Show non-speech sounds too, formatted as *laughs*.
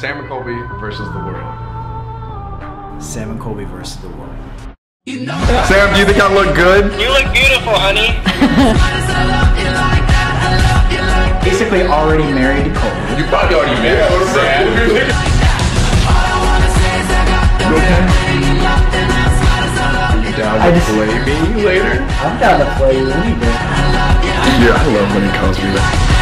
Sam and Colby versus the world. Sam and Colby versus the world. Sam, do you think I look good? You look beautiful, honey. *laughs* Basically already married to Colby. You probably already married Sam. Are *laughs* you down I to just- play me later? I'm down to play you anyway. Yeah, I love when he calls me that.